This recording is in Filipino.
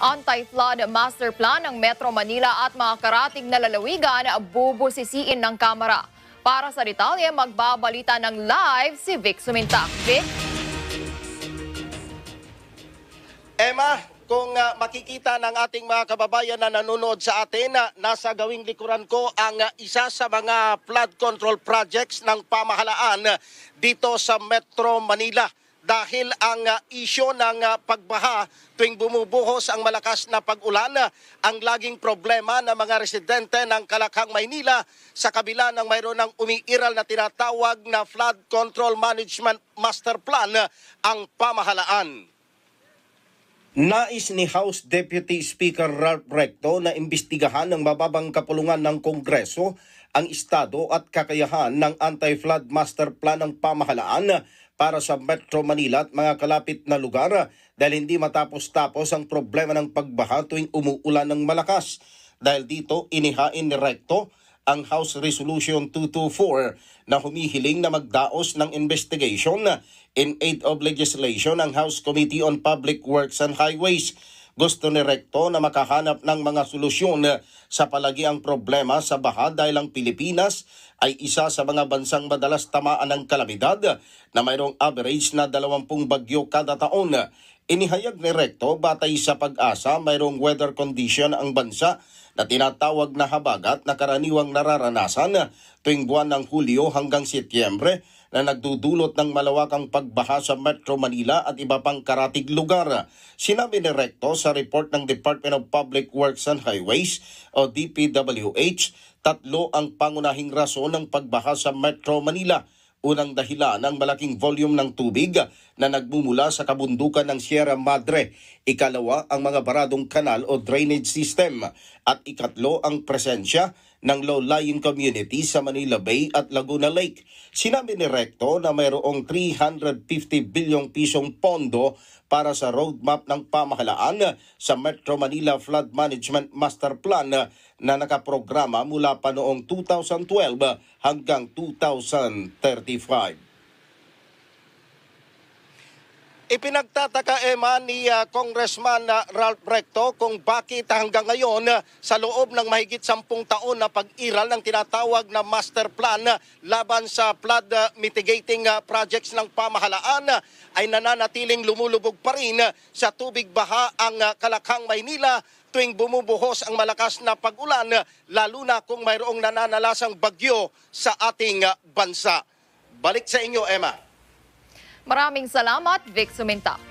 Anti-flood master plan ng Metro Manila at mga karating na lalawigan bubusisiin ng Kamara. Para sa detalye, magbabalita ng live si Vic Sumintak. Vic? Emma, kung ah, makikita ng ating mga kababayan na nanonood sa atin, na nasa gawing likuran ko ang ah, isa sa mga flood control projects ng pamahalaan ah, dito sa Metro Manila. Dahil ang ah, isyo ng ah, pagbaha tuwing bumubuhos ang malakas na pag-ulan, ah, ang laging problema ng mga residente ng Kalakang Maynila sa kabila ng mayroon ng umiiral na tinatawag na Flood Control Management Master Plan ang pamahalaan. Nais ni House Deputy Speaker Ralph Recto na imbestigahan ng mababang kapulungan ng Kongreso ang estado at kakayahan ng Anti-Flood Master Plan ng pamahalaan para sa Metro Manila at mga kalapit na lugar dahil hindi matapos-tapos ang problema ng pagbaha tuwing umuulan ng malakas. Dahil dito, inihain ni Recto ang House Resolution 224 na humihiling na magdaos ng investigation in aid of legislation ang House Committee on Public Works and Highways. Gusto ni Recto na makahanap ng mga solusyon sa palagiang problema sa baha dahil ang Pilipinas ay isa sa mga bansang madalas tamaan ng kalamidad na mayroong average na 20 bagyo kada taon. Inihayag ni Recto batay sa pag-asa mayroong weather condition ang bansa na tinatawag na habagat na karaniwang nararanasan tuwing buwan ng Hulyo hanggang Setyembre na nagdudulot ng malawakang pagbaha sa Metro Manila at iba pang karatig lugar. Sinabi ni Recto sa report ng Department of Public Works and Highways o DPWH, tatlo ang pangunahing rason ng pagbaha sa Metro Manila. Unang dahilan ng malaking volume ng tubig na nagmumula sa kabundukan ng Sierra Madre. Ikalawa, ang mga baradong kanal o drainage system. At ikatlo, ang presensya ng low-lying community sa Manila Bay at Laguna Lake. Sinabi ni Recto na mayroong 350 bilyong pisong pondo para sa roadmap ng pamahalaan sa Metro Manila Flood Management Master Plan na nakaprograma mula pa noong 2012 hanggang 2035. Ipinagtataka Emma ni ah, Congressman ah, Ralph Recto kung bakit hanggang ngayon ah, sa loob ng mahigit sampung taon na pag-iral ng tinatawag na master plan laban sa flood mitigating projects ng pamahalaan ah, ay nananatiling lumulubog pa rin sa tubig baha ang ah, Kalakang Maynila tuwing bumubuhos ang malakas na pag-ulan ah, lalo na kung mayroong nananalasang bagyo sa ating bansa. Balik sa inyo, Emma. Maraming salamat, Vic Sumintak.